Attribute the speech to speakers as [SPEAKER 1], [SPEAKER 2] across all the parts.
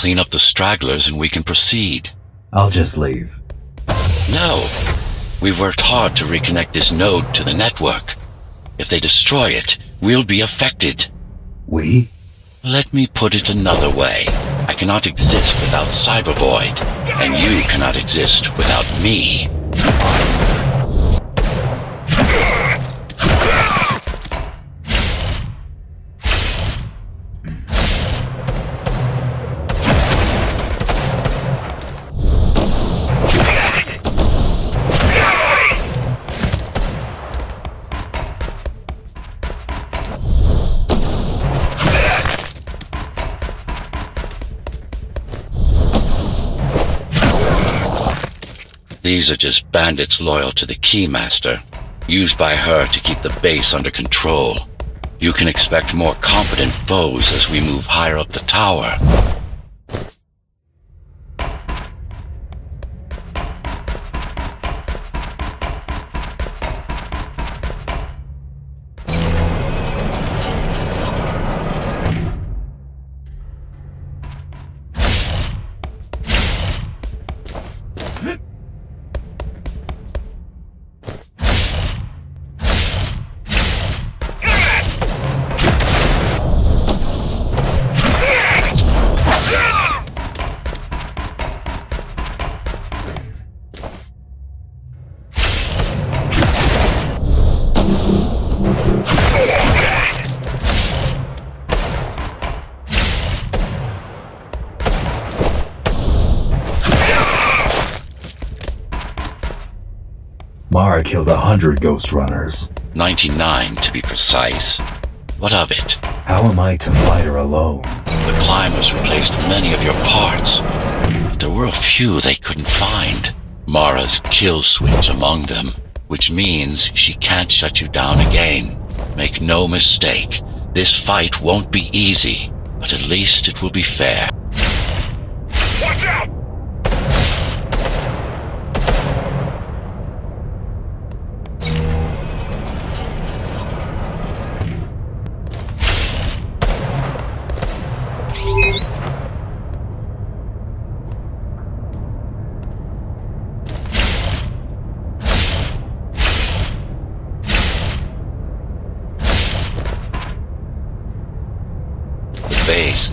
[SPEAKER 1] clean up the stragglers and we can proceed.
[SPEAKER 2] I'll just leave.
[SPEAKER 1] No. We've worked hard to reconnect this node to the network. If they destroy it, we'll be affected.
[SPEAKER 2] We?
[SPEAKER 1] Let me put it another way. I cannot exist without Cybervoid, and you cannot exist without me. These are just bandits loyal to the Keymaster, used by her to keep the base under control. You can expect more competent foes as we move higher up the tower.
[SPEAKER 2] Mara killed a hundred Ghost Runners.
[SPEAKER 1] 99 to be precise. What of it?
[SPEAKER 2] How am I to fight her alone?
[SPEAKER 1] The climbers replaced many of your parts, but there were a few they couldn't find. Mara's kill switch among them, which means she can't shut you down again. Make no mistake, this fight won't be easy, but at least it will be fair.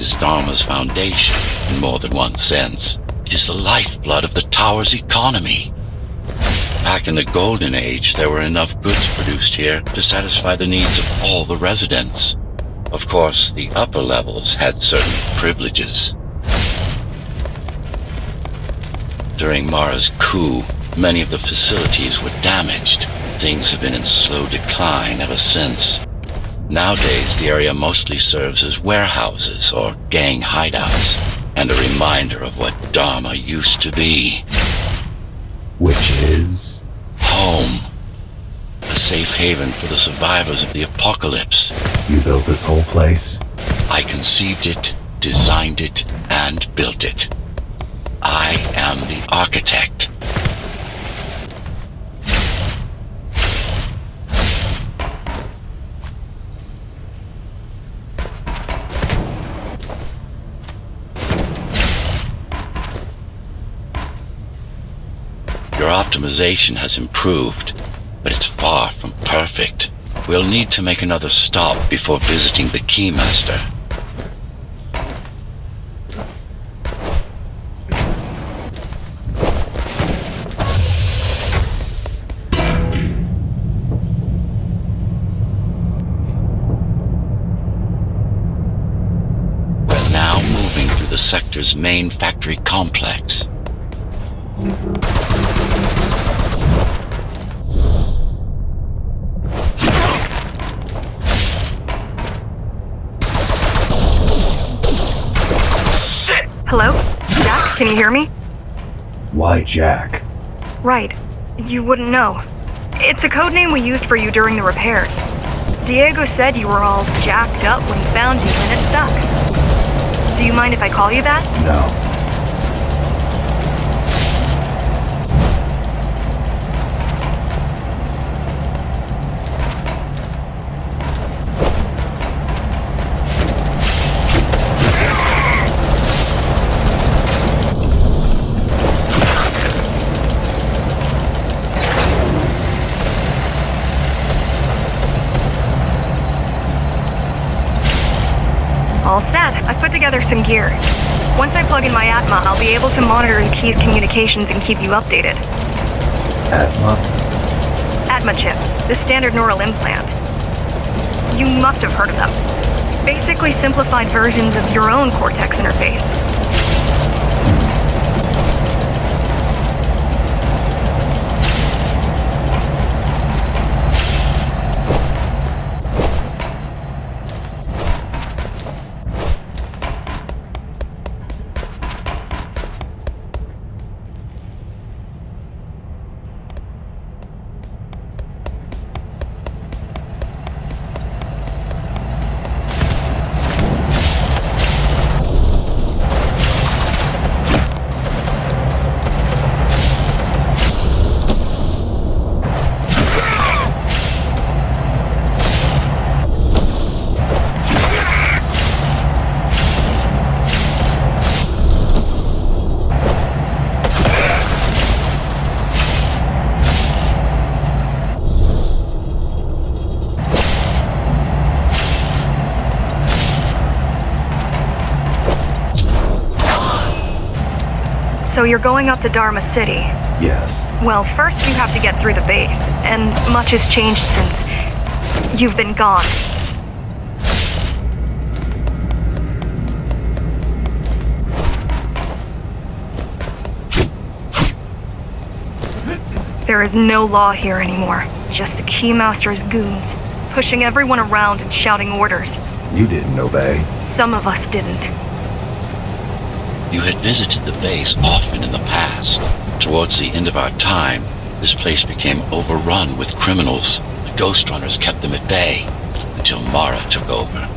[SPEAKER 1] Is Dharma's foundation in more than one sense. It is the lifeblood of the tower's economy. Back in the Golden Age, there were enough goods produced here to satisfy the needs of all the residents. Of course, the upper levels had certain privileges. During Mara's coup, many of the facilities were damaged. Things have been in slow decline ever since. Nowadays, the area mostly serves as warehouses or gang hideouts, and a reminder of what Dharma used to be.
[SPEAKER 2] Which is?
[SPEAKER 1] Home. A safe haven for the survivors of the apocalypse.
[SPEAKER 2] You built this whole place?
[SPEAKER 1] I conceived it, designed it, and built it. I am the architect. Your optimization has improved, but it's far from perfect. We'll need to make another stop before visiting the Keymaster. We're now moving through the sector's main factory complex.
[SPEAKER 3] Can you hear me?
[SPEAKER 2] Why Jack?
[SPEAKER 3] Right. You wouldn't know. It's a code name we used for you during the repairs. Diego said you were all jacked up when he found you and it stuck. Do you mind if I call you that?
[SPEAKER 2] No.
[SPEAKER 3] Some gear. Once I plug in my Atma, I'll be able to monitor the key's communications and keep you updated.
[SPEAKER 2] Atma?
[SPEAKER 3] Atma chip, the standard neural implant. You must have heard of them. Basically simplified versions of your own Cortex interface. You're going up to Dharma City.
[SPEAKER 2] Yes.
[SPEAKER 3] Well, first you have to get through the base, and much has changed since you've been gone. There is no law here anymore. Just the Keymaster's goons, pushing everyone around and shouting orders.
[SPEAKER 2] You didn't obey.
[SPEAKER 3] Some of us didn't.
[SPEAKER 1] You had visited the base often in the past. Towards the end of our time, this place became overrun with criminals. The Ghost Runners kept them at bay until Mara took over.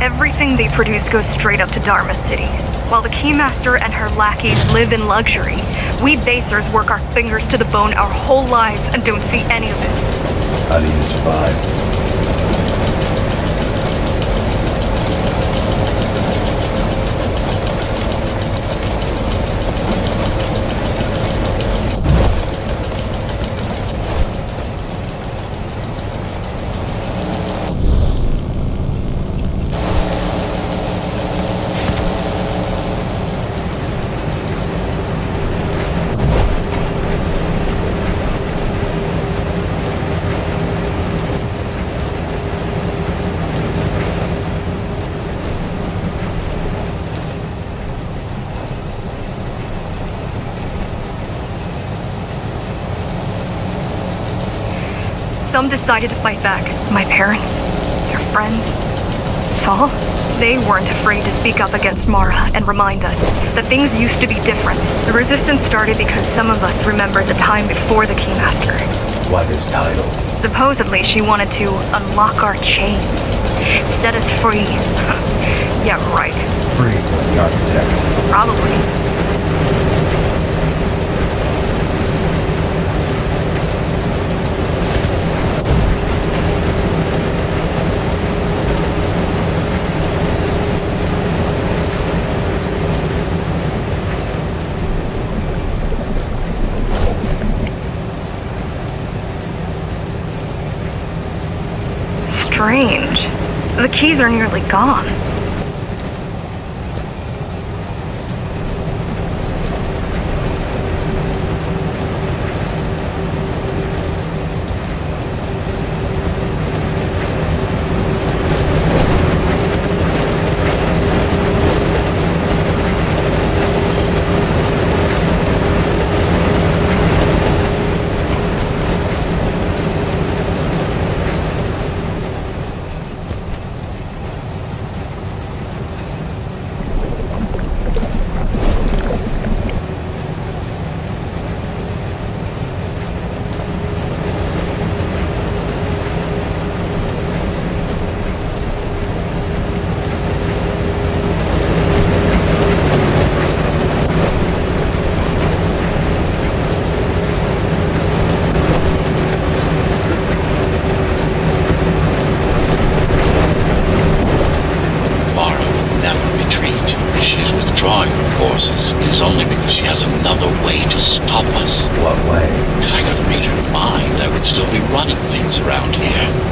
[SPEAKER 3] Everything they produce goes straight up to Dharma City. While the Keymaster and her lackeys live in luxury, we basers work our fingers to the bone our whole lives and don't see any of it.
[SPEAKER 2] How do you survive?
[SPEAKER 3] Some decided to fight back. My parents, their friends, Saul. They weren't afraid to speak up against Mara and remind us that things used to be different. The resistance started because some of us remembered the time before the Keymaster.
[SPEAKER 2] Why this title?
[SPEAKER 3] Supposedly, she wanted to unlock our chains, set us free. yeah, right.
[SPEAKER 2] Free from the architect.
[SPEAKER 3] Probably. Strange. The keys are nearly gone.
[SPEAKER 1] Stop us.
[SPEAKER 2] What way?
[SPEAKER 1] If I could read her mind, I would still be running things around here.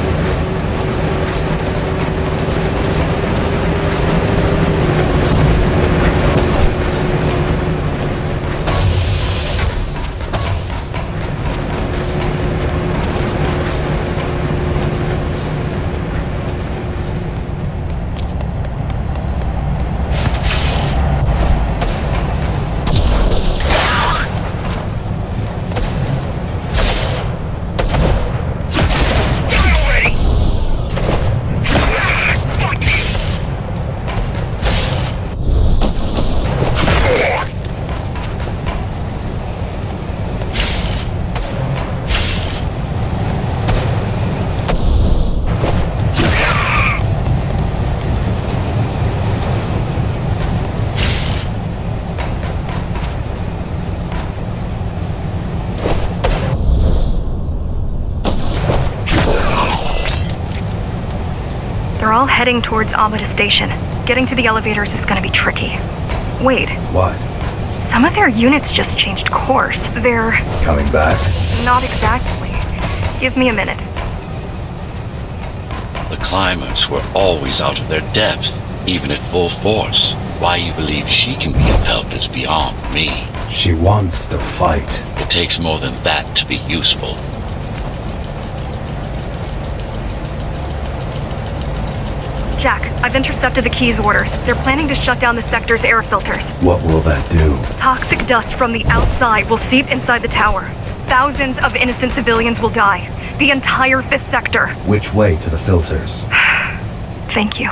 [SPEAKER 3] They're all heading towards Amada Station. Getting to the elevators is gonna be tricky. Wait,
[SPEAKER 2] What?
[SPEAKER 3] some of their units just changed course. They're
[SPEAKER 2] Coming back?
[SPEAKER 3] not exactly. Give me a minute.
[SPEAKER 1] The climbers were always out of their depth, even at full force. Why you believe she can be upheld is beyond me.
[SPEAKER 2] She wants to fight.
[SPEAKER 1] It takes more than that to be useful.
[SPEAKER 3] Jack, I've intercepted the Keys orders. They're planning to shut down the sector's air filters.
[SPEAKER 2] What will that do?
[SPEAKER 3] Toxic dust from the outside will seep inside the tower. Thousands of innocent civilians will die. The entire fifth sector.
[SPEAKER 2] Which way to the filters?
[SPEAKER 3] Thank you.